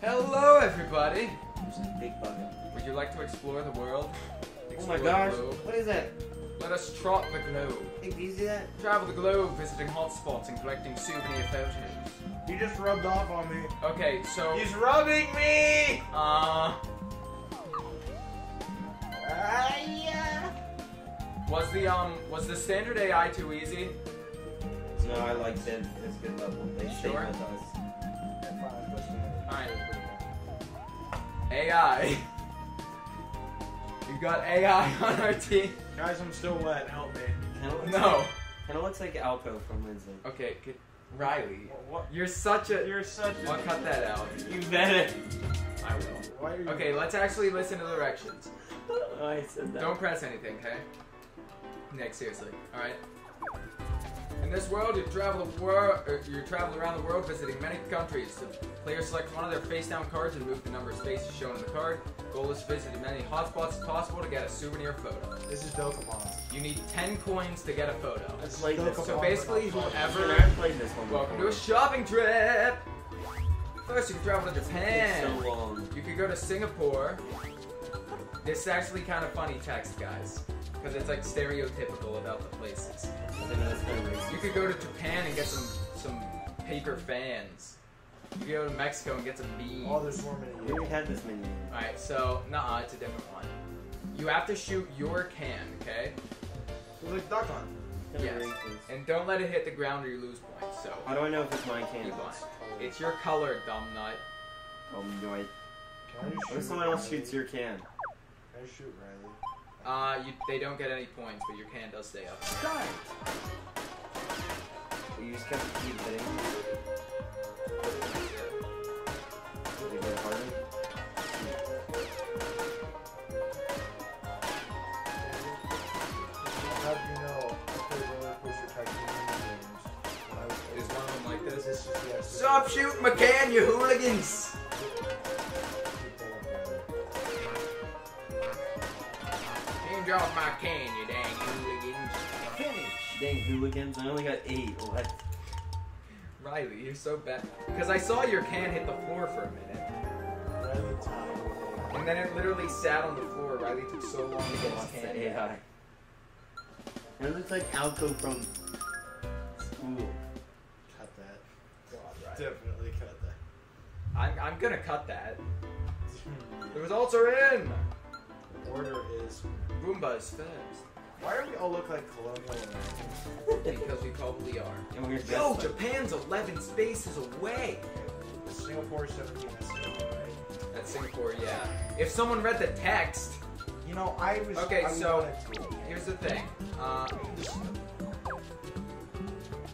Hello, everybody. there's a big bug out Would you like to explore the world? Oh my gosh! What is that? Let us trot the globe. Hey, do you see that? Travel the globe, visiting hotspots and collecting souvenir photos. You just rubbed off on me. Okay, so He's rubbing me! uh, Ah, yeah. was the um was the standard AI too easy? No, I like them. It's good level. They stay Sure. AI. We've got AI on our team. Guys, I'm still wet. Help me. Kind of looks No. Like, kind of looks like Alco from Lindsay. Okay, good. Riley, What? you're such a. You're such a. I'll cut that out. You better. I will. Why are you? Okay, let's actually listen to the directions. Oh, I said that. Don't press anything, okay? Nick, seriously. All right. In this world, you travel the world. Uh, you travel around the world, visiting many countries. The player selects one of their face-down cards and move the number of spaces shown in the card. Goal is to visit as many hotspots as possible to get a souvenir photo. This is Dokapon. You need 10 coins to get a photo. I played this. So basically, I've whoever. never played this one. Welcome to a shopping trip. First, you can travel to Japan. so long. You could go to Singapore. This is actually kind of funny text, guys, because it's like stereotypical about the places. I know it's kind of racist. You could go to Japan and get some some paper fans. You could go to Mexico and get some beans. Oh, there's more many. We already had this menu. Alright, so, nah, it's a different one. You have to shoot your can, okay? There's like duck on. Yes. And don't let it hit the ground or you lose points, so. How do I know if it's my can? It's your color, dumb nut. Oh, no, I... Can What shoot if someone else shoots your can? Can I shoot Riley? Uh, you, they don't get any points, but your can does stay up. You just kept keep hitting. Did it go harder? How do you know? I play roller coaster tycoon games. When I was Is one of them like This this? is yes. Stop shooting my can, you hooligans! Off my can, you dang hooligans. Finish! Dang hooligans, I only got eight. What? Riley, you're so bad. Because I saw your can hit the floor for a minute. Riley time. And then it literally sat on the floor. Riley took so long to get his Lost can. AI. It looks like Alco from school. Cut that. God, Definitely cut that. I'm, I'm gonna cut that. The results are in! Order is. Roomba's first. Why do we all look like colonial Americans? Because we probably are. And we're Yo, like- Japan's 11 spaces away! Singapore 17 is Singapore, right? That's Singapore, yeah. If someone read the text, You know, I was. Okay, I so- here's the thing. Uh,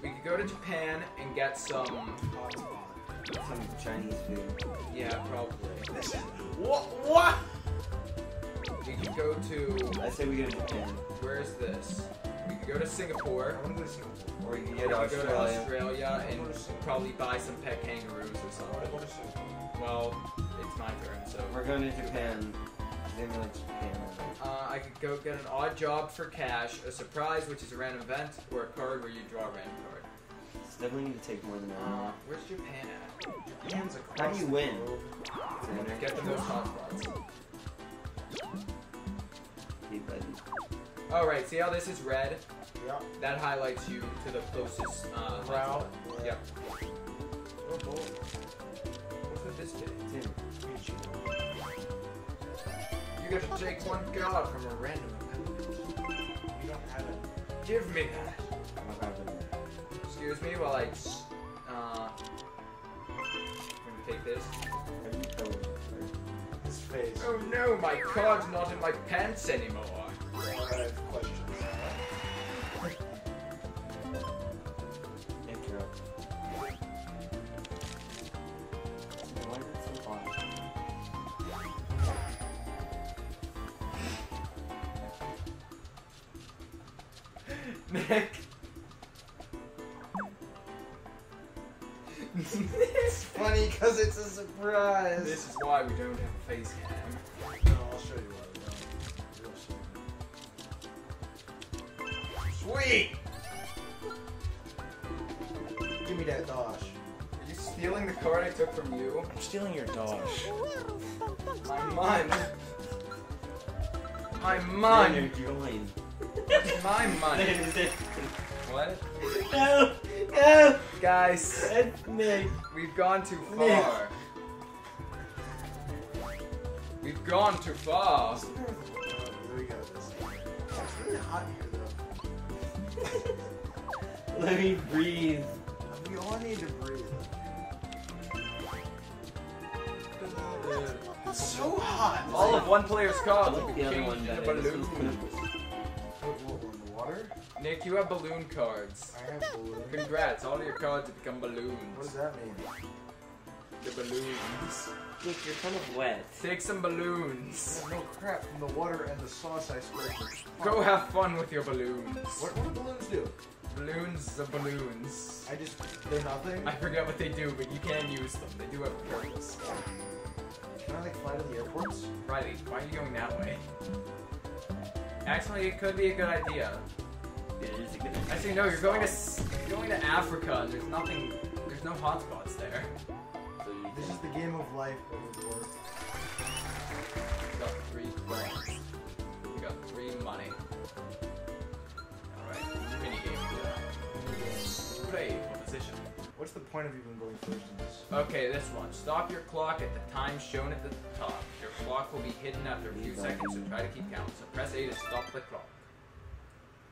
we could go to Japan and get some. Hotspot. some Chinese food. Yeah, probably. This is. What? What? We could go to. I say we go to Japan. Where is this? We could go to Singapore. I want to go to Singapore. Or you can We get to could go to Australia. Australia and probably buy some pet kangaroos or I want to something. go to Well, it's my turn, so. We're going to Japan. Then like Japan. Uh, I could go get an odd job for cash, a surprise, which is a random event, or a card where you draw a random card. It's definitely going to take more than that. Uh, where's Japan at? Japan's How do you win? Get the most hotspots. Hey, buddy. Oh, see how this is red? Yeah. That highlights you to the closest uh, Route. hotspot. Yep. Oh, boy. What's with this kid? Tim. You get to take one card from a random event. You don't have it. Give me that. I'll grab it. Excuse me while I. Uh, I'm gonna take this. How do you throw it? His face. Oh no, my card's not in my pants anymore. I have questions. Thank. Why is it so hard? Nick. My mon. Xander, join. My money. What? No! No! Guys, That's Nick. we've gone too Nick. far. We've gone too far. Oh, we got. It's really hot here, though. Let me breathe. We all need to breathe. It's so hot. All of one player's I cards like will the other changed one into better. Balloons. cool. What, what, in the water? Nick, you have balloon cards. I have balloons. Congrats, all your cards have become balloons. What does that mean? The balloons. Nick, you're kind of wet. Take some balloons. No crap from the water and the sauce I sprayed. Go have fun with your balloons. What, what do balloons do? Balloons are balloons. I just, they're nothing? I forget what they do, but you can use them. They do have a purpose. Can I like fly to the airports? Riley, why are you going that way? Actually, it could be a good idea. It is a good idea. Actually, no, you're going to you're going to Africa, and there's nothing, there's no hotspots there. So you This is the game of life, but work. We got three coins. We got three money. All right, mini game. Play for position. What's the point of even going first in this? Okay, this one. Stop your clock at the time shown at the top. Your clock will be hidden after a few seconds, so try to keep count. So press A to stop the clock.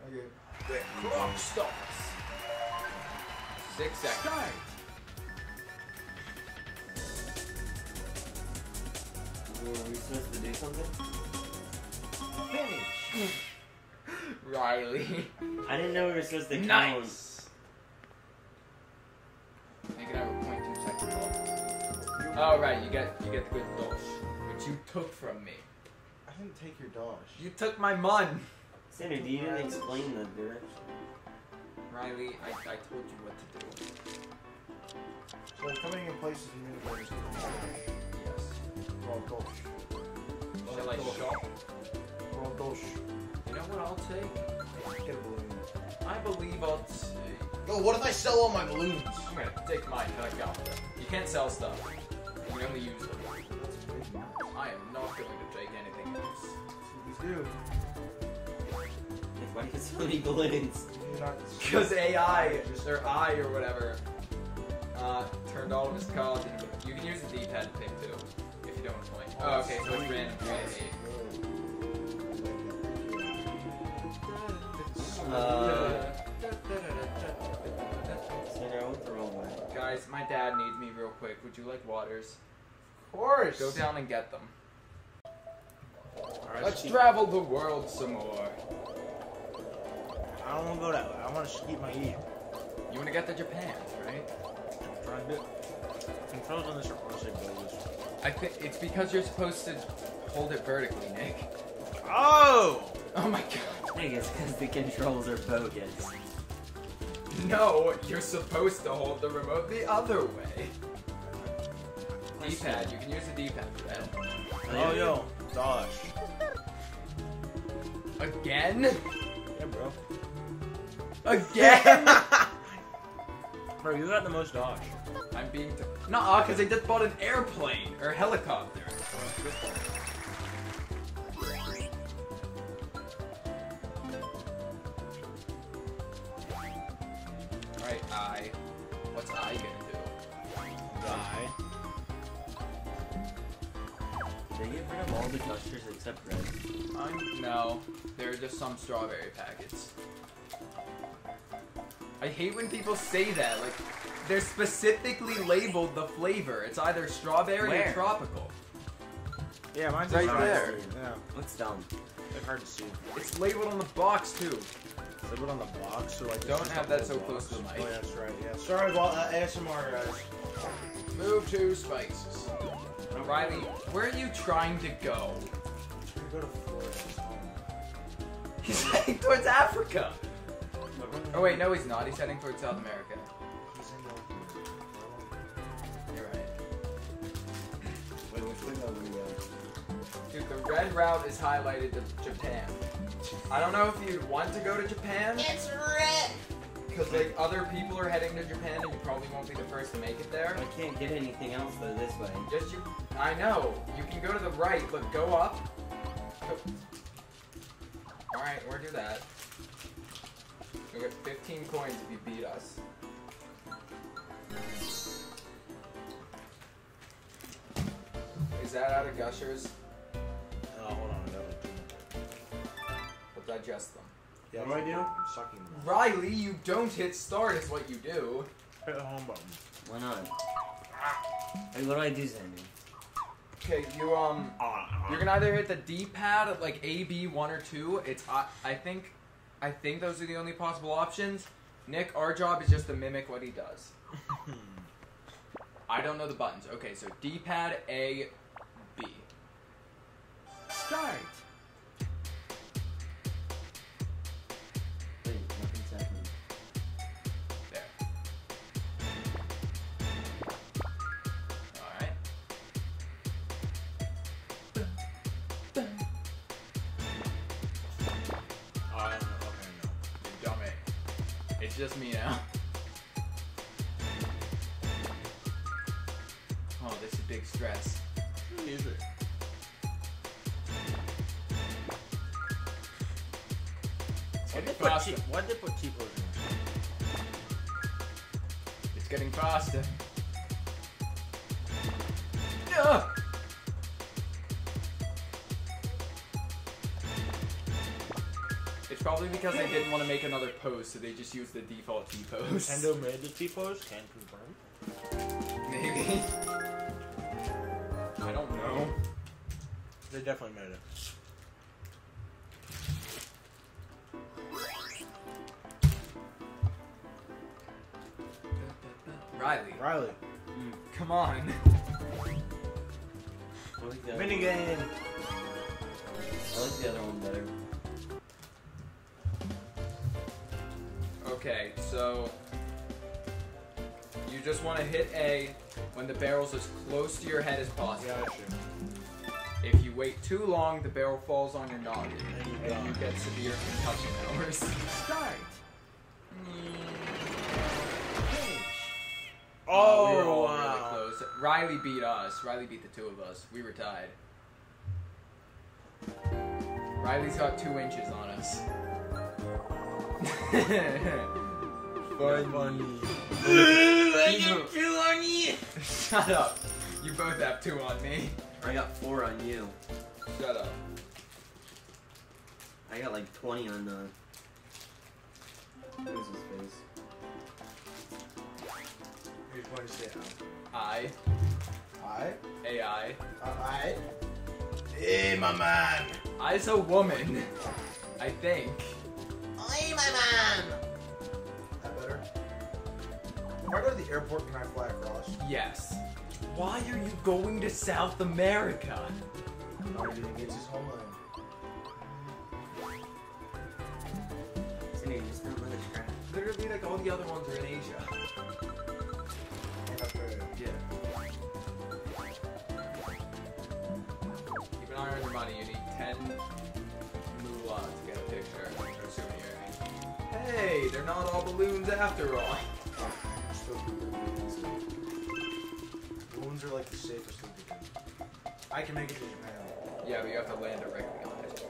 Okay. The clock stops. Six seconds. Were we supposed to do something? Finish! Riley. I didn't know we were supposed to count. Nice. Off. Oh right, you get you get the good dosh, which you took from me. I didn't take your dosh. You took my mun. Sander, you didn't explain the direction. Riley, I, I told you what to do. So I'm coming in places in uniforms. Yes. Well, dosh. Shall I shop? Well, dosh. You know what I'll take? Get a balloon. I believe I'll take. Oh, what if I sell all my balloons? I'm gonna take mine back out there. You can't sell stuff. You can only use them. That's a big amount. I am not going to take anything else. That's what do. Nick, why do you have so many balloons? Because AI, or I or whatever, uh, turned all of his cards into. You can use the D-pad to pick too, if you don't want to point. Oh, okay, so it's random 3 to 8. Uh, Sander, I went the wrong way. Guys, my dad needs me real quick. Would you like waters? Of course. Go down and get them. Alright, Let's keep- travel the world some more. I don't want to go that way. I want to keep my eat. You want to get to Japan, right? I'm trying to do Controls on this are honestly bogus. I think it's because you're supposed to hold it vertically, Nick. Oh! Oh my god. Nick, it's because the controls are bogus. No, you're supposed to hold the remote the other way. D-pad, you can use the D-pad for that. Oh, yo. Dodge. Again? Yeah, bro. Again? Bro, you got the most dodge. I'm being. Nuh-uh, because I just bought an airplane or helicopter. Alright, I. What's I gonna do? Die. They get rid of all the Gushers except red. I'm. No, they're just some strawberry packets. I hate when people say that. Like, they're specifically labeled the flavor. It's either strawberry or tropical. Yeah, mine's Right hard there. Yeah, What's dumb? it's hard to see. It's labeled on the box too. They put on the box, so like. Don't have that whole so close to the box. mic. Oh, yeah, that's right. Yeah. Sorry about uh, ASMR, guys. Move to spices. Now, Riley, where are you trying to go? Should we go to Florida? He's heading towards Africa. Oh wait, no, he's not. He's heading towards South America. He's in the- You're right. Wait, which way are we at? Dude, the red route is highlighted to Japan. I don't know if you'd want to go to Japan. It's red. because like other people are heading to Japan and you probably won't be the first to make it there. I can't get anything else though this way. Just you. I know. You can go to the right. Look, go up. All right, we'll do that. You'll get 15 coins if you beat us. Is that out of Gushers? Oh, hold on. I got it. We'll digest them. Yeah, What do I do? I'm sucking them. Riley, you don't hit start is what you do. Hit the home button. Why not? Hey, what do I do, Sammy? Okay, you um, Ah, you can either hit the D-pad of like A, B, one or two. It's I, I think, I think those are the only possible options. Nick, our job is just to mimic what he does. I don't know the buttons. Okay, so D-pad A, B. Start. This is big stress. Easy. It's Why'd getting faster. T- why'd they put T-pose in? It's getting faster. Ugh. It's probably because they didn't want to make another pose, so they just used the default T pose. Nintendo made the T-pose. Can't confirm. Maybe. They definitely made it. Riley, Riley. Mm, come on. I like the other Minigame. I like the other one better. Okay, so you just want to hit A when the barrel's as close to your head as possible. Gotcha. If you wait too long, the barrel falls on your noggin, And you and you get severe concussion hours. Start. Oh, we were all wow. really close. Riley beat us. Riley beat the two of us. We were tied. Riley's got two inches on us. Funny. Shut up. You both have two on me. I got four on you. Shut up. I got like 20 on uh, the. What is his face? Here's one to say I. I. AI. I. Hey, my man. I's a woman. I think. Hey, my man. That better? If I go to the airport, can I fly across? Yes. Why are you going to South America? Everything gets his homeland. Sammy, just don't let it. Literally, like all the other ones are in Asia. And. Yeah. Keep an eye on your money. You need 10 moolah to get a picture or souvenir. Hey, they're not all balloons after all. Still are like the safest thing to do. I can make it to Japan. Yeah, but you have to land directly on it.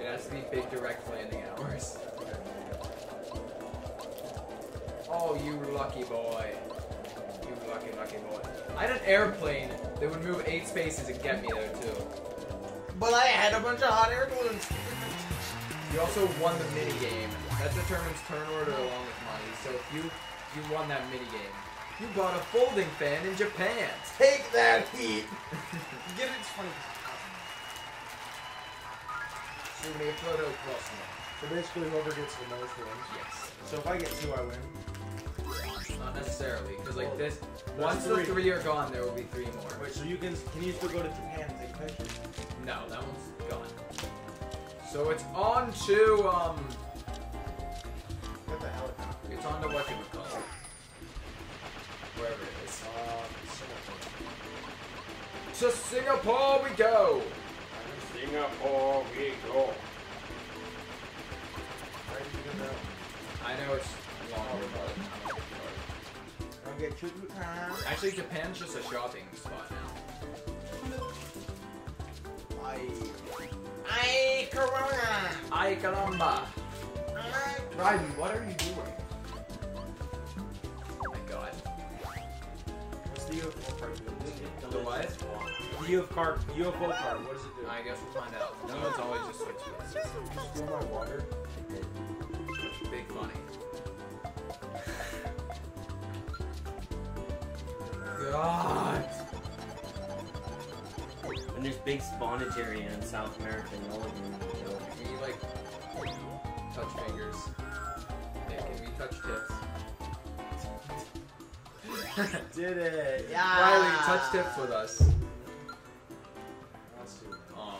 It has to be big direct landing hours. Oh, you lucky boy. You lucky, lucky boy. I had an airplane that would move eight spaces and get me there too. But I had a bunch of hot air balloons. You also won the mini game. That determines turn order along with money. So if you you won that mini game, you bought a folding fan in Japan. Take that heat. Give it? It's funny. Souvenir photo crossing. So basically, whoever gets the most wins. Yes. So if I get two, I win. Not necessarily, because like this, there's once three. the three are gone, there will be three more. Wait, so you can can you still go to Japan and take pictures? No, that one's gone. So it's on to um, Get the helicopter. It's on to what you would call wherever it is. Uh, Singapore. To Singapore we go. Singapore we go. I know it's longer, but I'll get choo choo time. actually Japan's just a shopping spot now. I. I Corona. Ay caramba! I. Ryden, what are you doing? The UFO card do? The what? The UFO card. UFO card. What does it do? I guess we'll find out. No, it's always just switch. Steal my water. Big funny. God! When there's big spawnage in South America, no one can kill. Can you like touch fingers? Yeah, can we touch tips? Did it. Yeah. Riley, touch tips with us. Let's do it. Aw.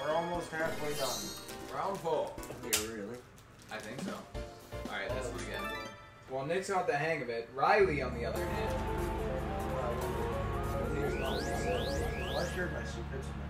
We're almost halfway done. Round four. Yeah, really? I think so. Alright, this one again. Well, Nick's got the hang of it. Riley, on the other hand. Well, I shared my secrets with my dude.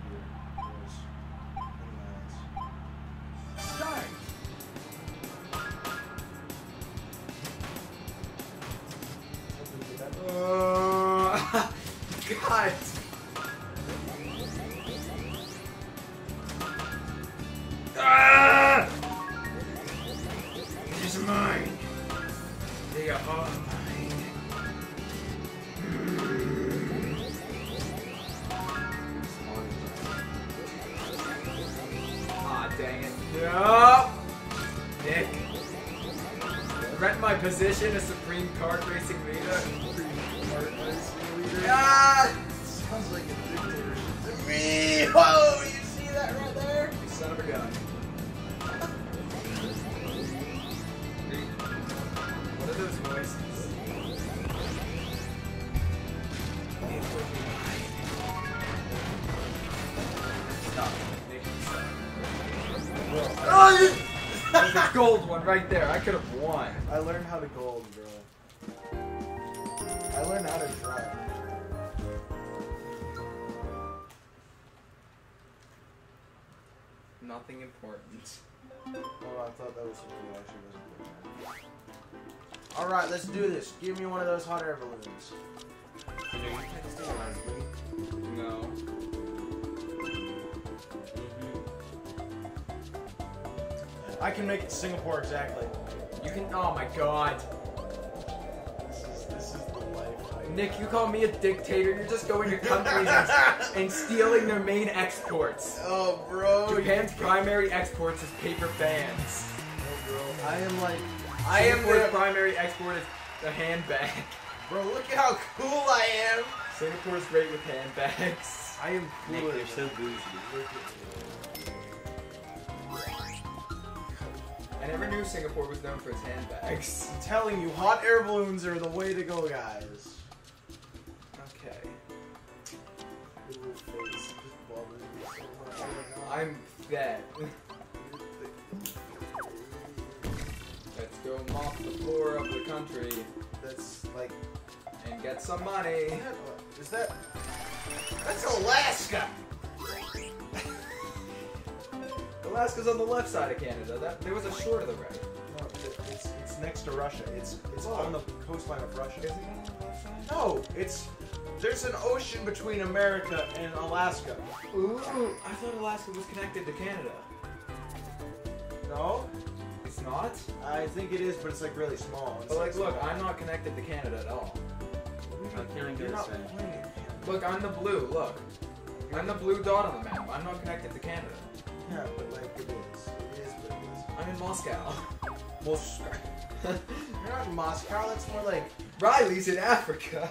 Position as Supreme Kart Racing important. Oh, I thought that was something that actually wasn't good. Alright, let's do this. Give me one of those hot air balloons. You know, you texted last week. No. I can make it Singapore exactly. You can. Oh my god. Nick, you call me a dictator. You're just going to countries and, and stealing their main exports. Oh, bro. Japan's primary exports is paper fans. Oh, bro. I am like. I am Singapore's primary export is a handbag. Bro, look at how cool I am. Singapore's great with handbags. I am Nick, cooler. you're so than- bougie. I never knew Singapore was known for its handbags. I'm telling you, hot air balloons are the way to go, guys. I'm fed. Let's go mop the floor of the country That's like. and get some money. Is that? That's Alaska. Alaska's on the left side of Canada. That there was a shore to the right. No, it's it's next to Russia. It's it's Oh. on the coastline of Russia. Is it on the left side? No, it's there's an ocean between America and Alaska. Ooh, I thought Alaska was connected to Canada. No, It's not? I think it is, but it's like really small. It's But like, look, small. I'm not connected to Canada at all. How can I go You're not playing. Look, I'm the blue. Look, I'm the blue dot on the map. I'm not connected to Canada. Yeah, but like it is. It is, but it I'm in Moscow. is. Moscow. You're not in Moscow. That's more like Riley's in Africa.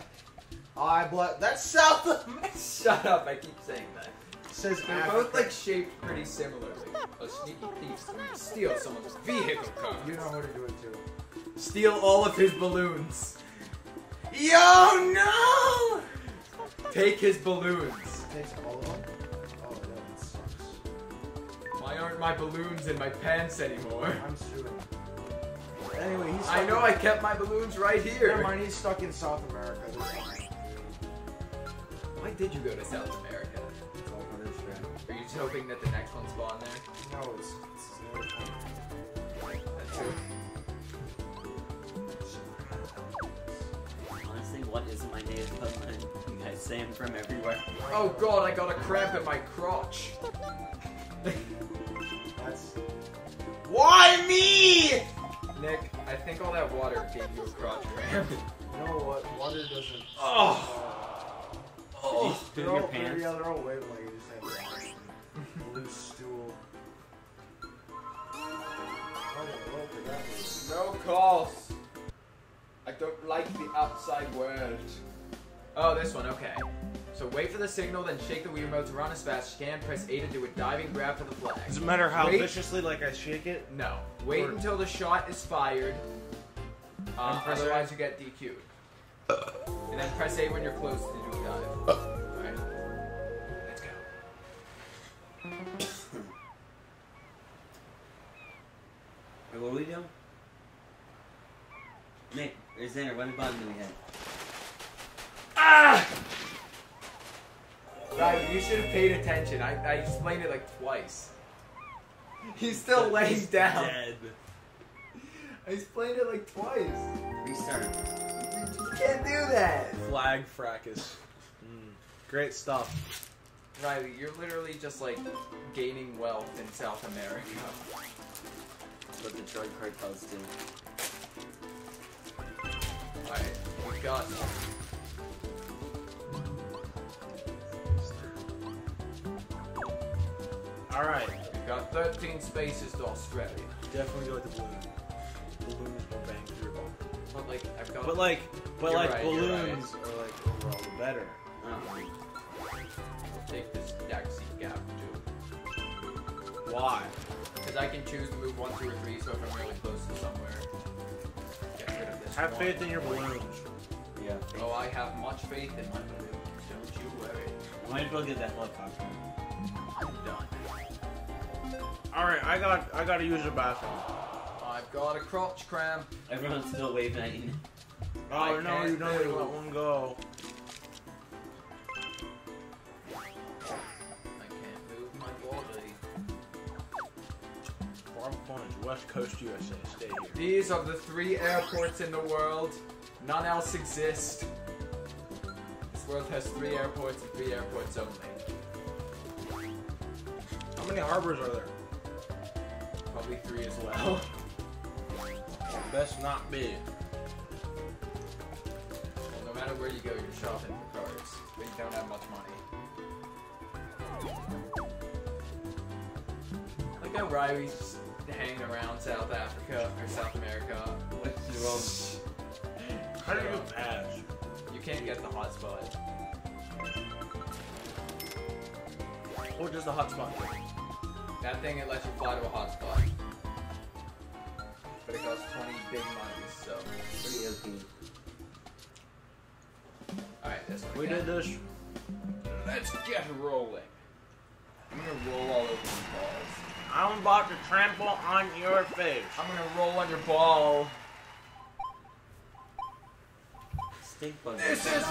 I blood. That's South America. Shut up! I keep saying that. Says They're Africa. both like shaped pretty similarly. A sneaky thief steal someone's vehicle car. You know how to do it too. Steal all of his balloons. Yo no! Take his balloons. Takes all of them. Oh, that sucks. Why aren't my balloons in my pants anymore? I'm suing. Anyway, he's. I know in- I kept my balloons right Never here. mind, he's stuck in South America. Why did you go to South America? It's all Are you just hoping that the next one's gone there? No, it's, That's true. Honestly, what is my native Pokemon? You guys say I'm from everywhere. Oh god, I got a cramp in my crotch. That's... Why me? Nick, I think all that water gave you a crotch cramp. no, what? Water doesn't... Oh! Did you Oh. poo They're your all, pants? yeah, they're all waving like you just had a loose stool. Look at that. No calls. I don't like the outside world. Oh, this one, okay. So wait for the signal, then shake the Wii remote to run as fast as you can. Press A to do a diving grab for the flag. Does it matter how Wait. viciously like I shake it? No. Wait Or- until the shot is fired. And press uh, otherwise, you get DQ'd. And then press A when you're close to do a dive. Alright. Let's go. Wait, what are we doing? Nick, or Xander, what button do we hit? Ah! Right, you should have paid attention. I, I explained it like twice. He's still laying down. Dead. I explained it like twice. Restart. You can't do that. Flag fracas. Mm. Great stuff. Riley, you're literally just like gaining wealth in South America. What the drug cartels do. Alright, we got Alright. we got 13 spaces to Australia. Definitely go with the balloon. Balloons will bang through your ball. But like I've got But like, but You're like right, you're balloons are like overall the better. Oh. I'll take this Galaxy Gap too. Why? Because I can choose to move one, two, or three, so if I'm really close to somewhere, get rid of this Have one. faith in your balloons. Yeah. Oh, I have much faith in my balloons. Don't you worry. Might as well get that helicopter. I'm done. Alright, I got I gotta use the bathroom. I've got a crotch cramp. Everyone's still waving at you. Oh I no, you don't do. let one go. I can't move my body. Farm West Coast USA. Stay here. These are the three airports in the world. None else exist. This world has three airports and three airports only. How many harbors are there? Probably three as well. Best not be. Well, no matter where you go, you're shopping for cars, but you don't have much money. Like how Riley's just hanging around South Africa or South America. What's wrong? How do you get pass? You can't get the hotspot. What does the hotspot? That thing it lets you fly to a hotspot. But it costs 20 big monies, so. Pretty OP. Alright, this one. We again. did this. Let's get rolling. I'm gonna roll all over these balls. I'm about to trample on your face. I'm gonna roll on your ball. Stink bug. This is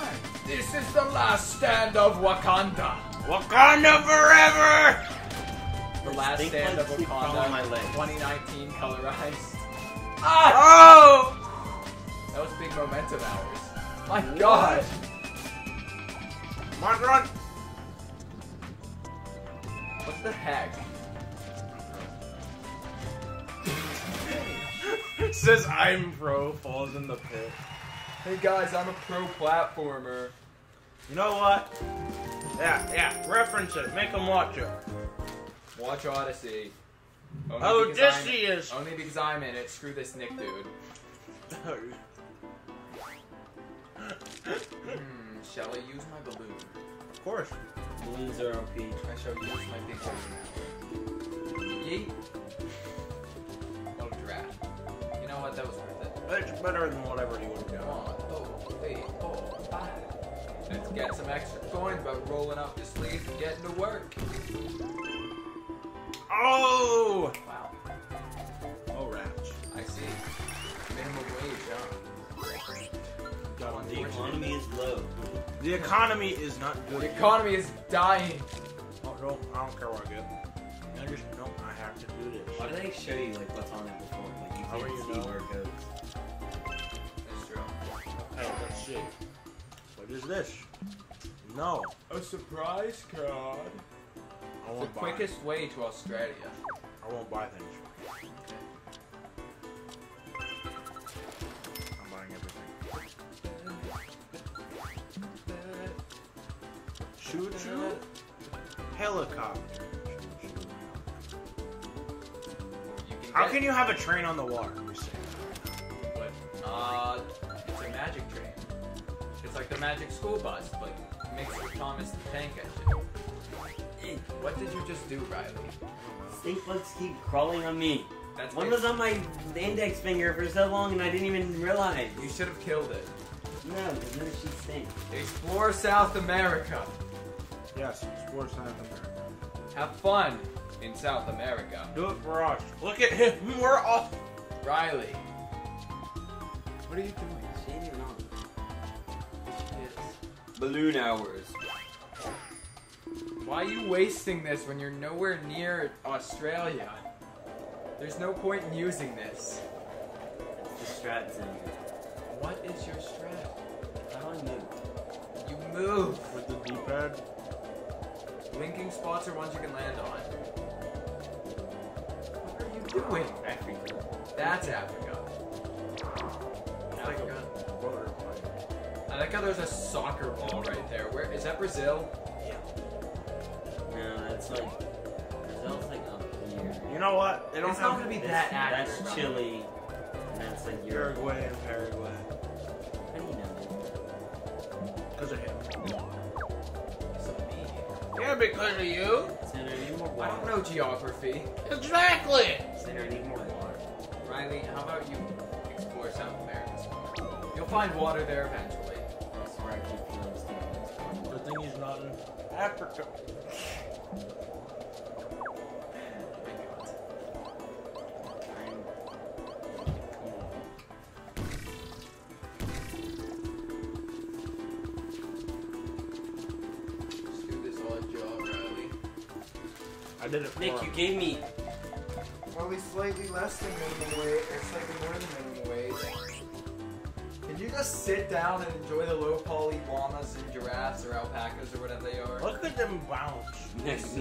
this is the last stand of Wakanda. Wakanda forever! The last Stink stand of bugs keep Wakanda. my legs. 2019 colorized. Ah! Oh! That was big momentum hours. My God. Mark run! What the heck? Says I'm pro, falls in the pit. Hey guys, I'm a pro platformer. You know what? Yeah, yeah, reference it. Make them watch it. Watch Odyssey. Only Oh, Odysseus! Only because I'm in it. Screw this Nick dude. shall I use my balloon? of course. Balloons are OP. I shall use my big balloon. Yeet. Oh, draft. You know what? That was worth it. It's better than whatever you would have One, got. two, three, four, five. Let's get some extra coins by rolling up your sleeves and getting to work. Oh! Wow. Oh, rats. I see. Minimum wage, huh? Got The economy is low. The economy is not good. The economy is dying. Oh, no, I don't care what I get. I just, no, I have to do this. Why do they show you like what's on it before? Like you How can't you see know? where it goes. That's true. Hey, let's see. What is this? No. A surprise card. I won't buy. quickest way to Australia. I won't buy things. I'm buying everything. Helicopter. Can How can you have a train on the water? You say What? Uh, it's a magic train. It's like the magic school bus, but mixed with Thomas the Tank Engine. What did you just do, Riley? Stink bugs keep crawling on me. That's One was on my index finger for so long and I didn't even realize. You should have killed it. No, because no, she stinks. Explore South America. Yes, explore South America. Have fun in South America. Do it for us. Look at him. We're off. Riley. What are you doing? She ain't even on. Balloon hours. Why are you wasting this when you're nowhere near Australia? There's no point in using this. It's the strat thing. What is your strat? How do I move? You move. With the D-pad. Linking spots are ones you can land on. What are you doing? Africa. That's Africa. Like a Africa. I like how there's a soccer ball right there. Where is that Brazil? Yeah. No, that's like. Brazil's like up here. You know what? They don't It's have not gonna be This- that accurate. That's Riley. Chile. And that's like Europe. Uruguay and Paraguay. How do you know Because of him. So mean. Yeah, because of you. that? Senator, I need more I don't know geography. Exactly. Senator, I need more water. Riley, how about you explore South America? some? You'll find water there eventually. That's where I keep feeling. The thing is not in Africa. gave me. Probably slightly less than minimum wage, or slightly more than minimum wage. Can you just sit down and enjoy the low poly llamas and giraffes or alpacas or whatever they are? Look at them bounce. Next